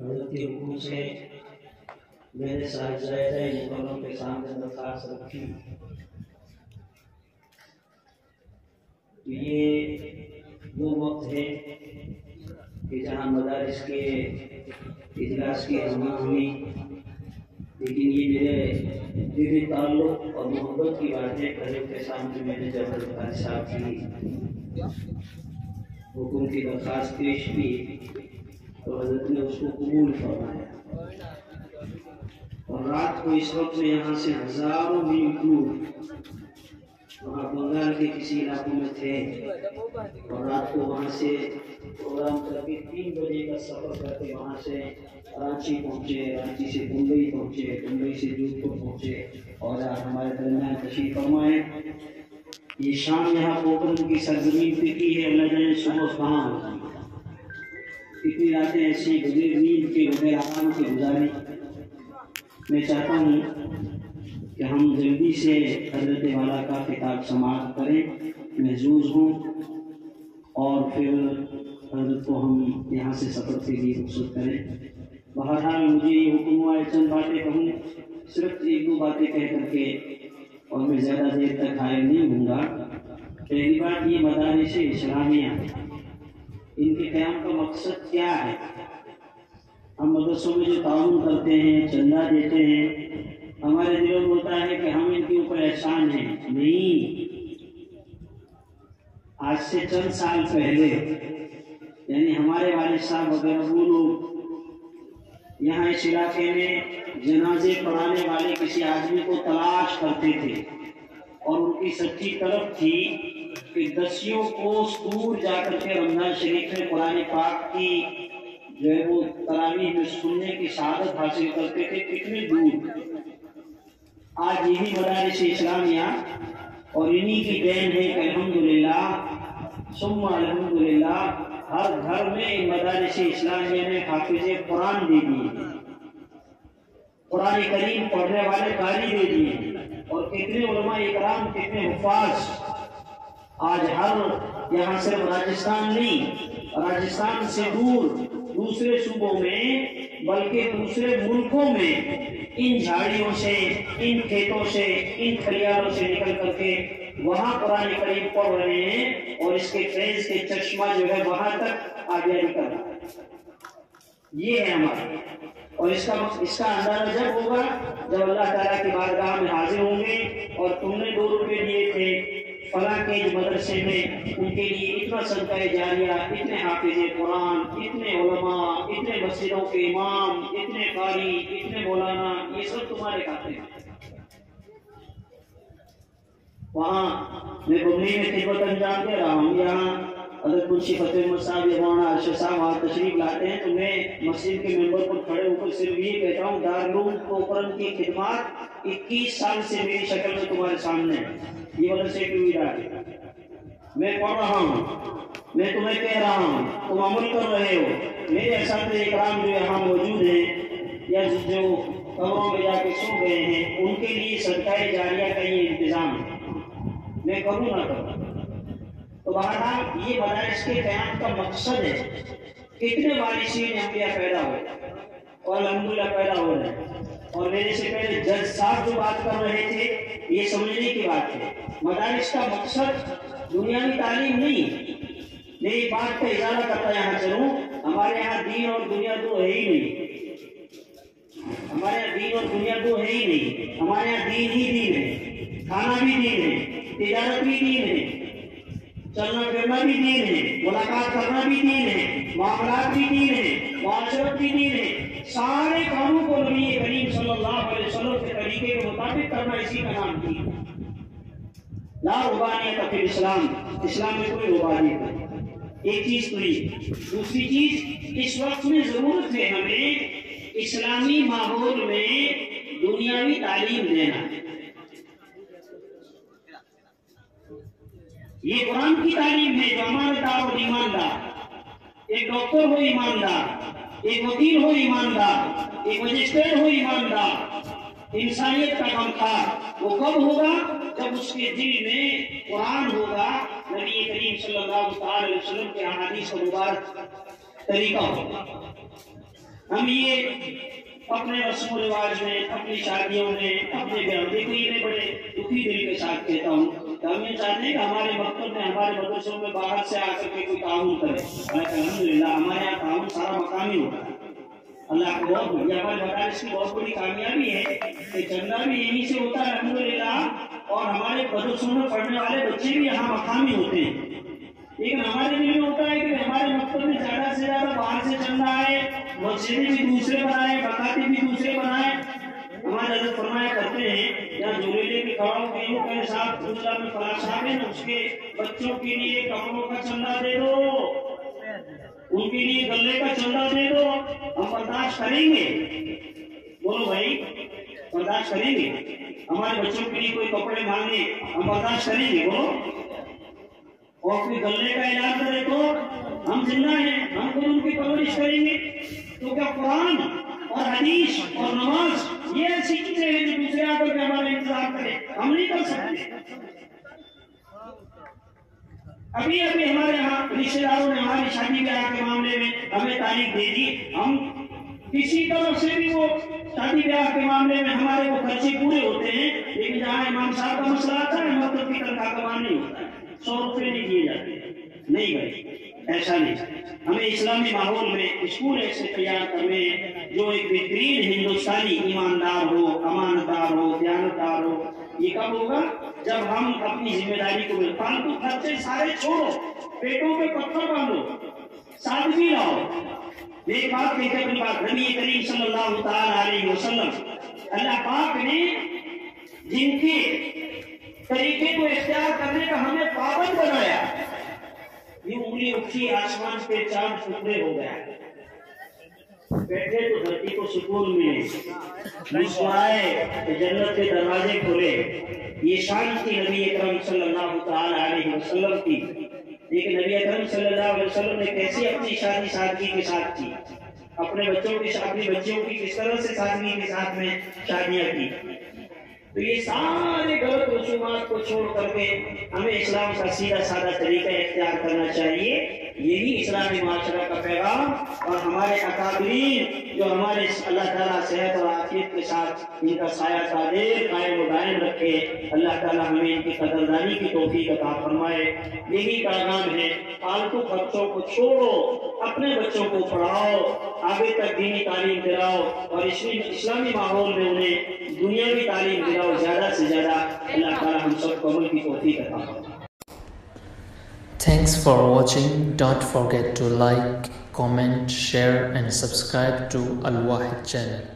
हज़रत के हुक्म से मैंने साहिजायदा मुकर्रम के सामने दरखास्त रखी। तो ये वो वक्त है कि जहाँ मदारस के इजलास की हमा हुई। लेकिन ये मेरे दिली ताल्लुक और मोहब्बत की बातें हज़रत के सामने मैंने जब साहब की। हुक्म की दरखास्त पेश की। तो हज़रत ने उसको कबूल फरमाया और रात को इस वक्त में यहाँ से हज़ारों मील दूर वहाँ बंगाल के किसी इलाके में थे। और रात को वहाँ से प्रोग्राम करके तीन बजे का सफ़र करके वहाँ से रांची पहुँचे, रांची से मुंबई पहुँचे, मुंबई से जोधपुर पहुँचे। और हमारे दरमियान तशरीफ़ फरमाए, ये शाम यहाँ पोखरण की सरजमीन पे की है, अल्लाह जाने सुबह कहाँ होती है कितनी रातें ऐसी बगैर नींद के बगैर, आराम के गुजारी। मैं चाहता हूँ कि हम जल्दी से हज़रत वाला का किताब समाप्त करें, महजूज हों, और फिर हज़रत को हम यहाँ से सफ़र के लिए रुखसत करें। बहरहाल, मुझे ये हुक्म हुआ है, चंद बातें कहूँ। सिर्फ़ एक दो बातें कह करके, और मैं ज़्यादा देर तक घायल नहीं हूँगा पहली बात, ये मदारस इस्लामिया इनके क्याम का मकसद क्या है? हम मदरसों में जो ताउन करते हैं, चंदा देते हैं, हमारे दिलों में होता है कि हम इनके ऊपर एहसान हैं। नहीं। आज से चंद साल पहले, यानी हमारे वाले साहब वगैरह, वो लोग यहाँ इस इलाके में जनाजे पढ़ाने वाले किसी आदमी को तलाश करते थे और उनकी सच्ची तरफ़ थी दसियों को दूर जाकर के रमज़ान शरीफ में कुरान पाक की जो है वो तरावी में सुनने की शहादत हासिल करते थे, कितने दूर। आज यही मदारस इस्लामिया और इन्हीं की देन है कि अल्हम्दुलिल्लाह, सुम्मा अल्हम्दुलिल्लाह, हर घर में मदारस इस्लामिया ने हाफिज कुरान दे दिए कुरान करीम पढ़ने वाले गाली दे दिए और कितने उलमा इकराम कितने हुफाज आज हर यहाँ सिर्फ़ राजस्थान नहीं, राजस्थान से दूर दूसरे सूबों में, बल्कि दूसरे मुल्कों में इन झाड़ियों से, इन खेतों से, इन खलियारों से निकल करके वहाँ कुरान करीम पढ़ रहे हैं और इसके फ्रेंस के चश्मा जो है वहाँ तक आगे निकल रहा है। ये है हमारा। और इसका इसका अंदाज़ा जब होगा, जब अल्लाह ताला की बारगाह में हाजिर होंगे और तुमने दो रुपए दिए थे फला के मदरसे में उनके लिए इतना सदका जारिया, इतने हाफिज कुरान, इतने उलमा, इतने मस्जिदों के इमाम, इतने कारी, इतने मौलाना, ये सब तुम्हारे खाते हैं। वहाँ मैं बुमनी में खिदमत अंजाम दे रहा हूँ। यहाँ अगर मुंशी फतेह साहब, या मौलाना अरशद साहब वहाँ तशरीफ़ लाते हैं तो मैं मस्जिद के मेंबर पर खड़े होकर सिर्फ़ ये कहता हूँ दारूम पोखरन की खिदमत 21 साल से मेरी शक्ल में तुम्हारे सामने ये मदरसे की है। मैं पढ़ रहा हूँ, मैं तुम्हें कह रहा हूँ, तुम अमल कर रहे हो। मेरे असात इकराम जो यहाँ मौजूद हैं, या जो कमरों में जाके सो गए हैं, उनके लिए सरकारी जारिया का ये इंतज़ाम है। मैं करूँ ना करूँ? तो बहरहाल, ये मदारस के क्याम का मकसद है, कितने बारिशीन अम्बिया पैदा हुए, और अलहमदुल्ला पैदा हो रहे हैं। और मेरे से पहले जज साहब जो बात कर रहे थे, ये समझने की बात है। मदारिस का मकसद दुनियावी तालीम नहीं। मैं मेरी बात का इजारा करता यहाँ चलूँ हमारे यहाँ दीन और दुनिया दो है ही नहीं। हमारे यहाँ दीन और दुनिया दो है ही नहीं। हमारे यहाँ दीन ही दीन है। खाना भी दीन है। तिजारत भी दीन है। चलना फिरना भी दीन है। मुलाकात करना भी दीन है। मामला भी दीन है। माशरत भी दीन है। सारे कामों को नबी सल्लल्लाहु अलैहि वसल्लम के तरीके करना इसी का नाम दीन ला रुबानियत फिर इस्लाम। इस्लाम में कोई रुबानियत नहीं एक चीज़ तो ये। दूसरी चीज़, इस वक्त में ज़रूरत है हमें इस्लामी माहौल में दुनियावी तालीम देना। ये कुरान की तालीम है, जो अमानदार और ईमानदार, एक डॉक्टर हो ईमानदार, एक वकील हो ईमानदार, एक मजिस्ट्रेट हो ईमानदार इंसानियत का काम था वो कब होगा? जब उसके दिल में कुरान होगा। नबी करीम सल्लल्लाहु अलैहि वसल्लम के अहादीस मुबारक तरीका होगा। हम ये अपने रस्म रिवाज में, अपनी शादियों में, अपने घर देखो, ये बड़े दुखी दिल के साथ कहता हूँ हम ये चाहते हैं कि हमारे मकतब में, हमारे मदरसों में बाहर से आकर के कोई ताउन करे। अलहमदिल्ला हमारे यहाँ ताउन सारा मकामी होता है अल्लाह को बहुत बढ़िया हमारे मदारिस की बहुत बड़ी कामयाबी है कि चंदा भी यहीं से होता है अलहमदिल्ला और हमारे मदरसों में पढ़ने वाले बच्चे भी यहाँ मकामी होते हैं। लेकिन हमारे लिए होता है कि हमारे मकसद में ज़्यादा से ज़्यादा बाहर से चंदा आए मस्जिदें भी दूसरे बनाए बकाते भी दूसरे बनाए हमारे हज़रत फरमाया करते हैं या जोड़ेले के खड़ा हो गए के साथ दूसरा में फला साहब है ना, उसके बच्चों के लिए कपड़ों का चंदा दे दो। उनके लिए गले का चंदा दे दो। हम बर्दाश्त करेंगे। बोलो भाई, बर्दाश्त करेंगे। हमारे बच्चों के लिए कोई कपड़े मांगे, हम बर्दाश्त करेंगे, बोलो। और अपने गले का इलाज करे तो हम ज़िंदा हैं, हम तो उनकी परवरिश करेंगे। तो क्या कुरान और हदीस और नमाज़, ये ऐसी चीज़ें हैं जो दूसरे आकर के हमारे इंतज़ार करें? हम नहीं कर सकते। अभी अभी हमारे यहाँ रिश्तेदारों ने हमारी शादी ब्याह के मामले में हमें तारीख दे दी। हम किसी तरफ़ से भी वो शादी ब्याह के मामले में हमारे वो खर्चे पूरे होते हैं, लेकिन जहाँ इमाम साहब का मसला आता है मतलब की तनख्वाह का नहीं होता सौ रुपए नहीं दिए जाते नहीं भाई, ऐसा नहीं। हमें इस्लामी माहौल में स्कूल ऐसे तैयार करने जो एक बेहतरीन हिंदुस्तानी ईमानदार हो अमानदार हो दयानतदार हो, ये कब होगा? जब हम अपनी ज़िम्मेदारी को फालतू खर्चे सारे छोड़ो, पेटों पे पत्थर बांधो, सादगी लाओ। एक बात कहते अपनी बात नबी करीम सल्लल्लाहु अलैहि वसल्लम। अल्लाह पाक ने जिनके तरीके को इख्तियार करने का हमें पाबंद बनाया, ये उंगली उठी, आसमान पे चाँद टुकड़े हो गया बैठे तो धरती को सुकून मिले। मुस्कुराए तो जन्नत के दरवाजे खुले। ये शान थी नबी अकरम सल्लल्लाहु अलैहि वसल्लम की। लेकिन नबी अकरम सल्लल्लाहु अलैहि वसल्लम ने कैसी अपनी शादी सादगी के साथ की? अपने बच्चों की अपनी बच्चियों की किस तरह से सादगी के साथ में शादियाँ की? तो ये सारे गलत रसूमात को छोड़ करके हमें इस्लाम का सीधा साधा तरीका इख्तियार करना चाहिए। यही इस्लामी माशरा का पैगाम और हमारे अकाबरीन जो हमारे अल्लाह ताला सेहत और आफियत के साथ इनका साया कादिर कायम रखे अल्लाह ताला हमें इनकी कदरदानी की तोफीक अता फरमाए यही पैगाम है फालतू खर्चों को छोड़ो अपने बच्चों को पढ़ाओ आगे तक दीनी तालीम दिलाओ और इस्लामी माहौल में उन्हें दुनियावी तालीम दिलाओ ज़्यादा से ज़्यादा अल्लाह ताला हम सबको अमल की तोफीक अता फरमाए Thanks for watching. Don't forget to like, comment, share and subscribe to Al Wahid channel.